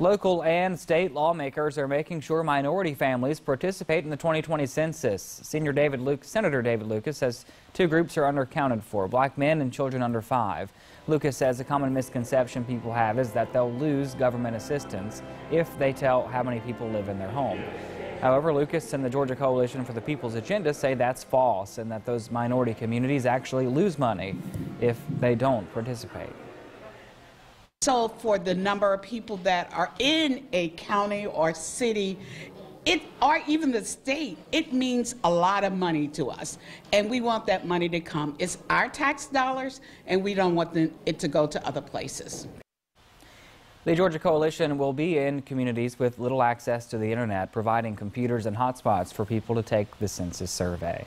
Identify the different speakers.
Speaker 1: Local and state lawmakers are making sure minority families participate in the 2020 census. Senior David Luke, Senator David Lucas says two groups are undercounted for, black men and children under five. Lucas says a common misconception people have is that they'll lose government assistance if they tell how many people live in their home. However, Lucas and the Georgia Coalition for the People's Agenda say that's false and that those minority communities actually lose money if they don't participate.
Speaker 2: So for the number of people that are in a county or city, it, or even the state, it means a lot of money to us. And we want that money to come. It's our tax dollars, and we don't want it to go to other places.
Speaker 1: The Georgia Coalition will be in communities with little access to the internet, providing computers and hotspots for people to take the census survey.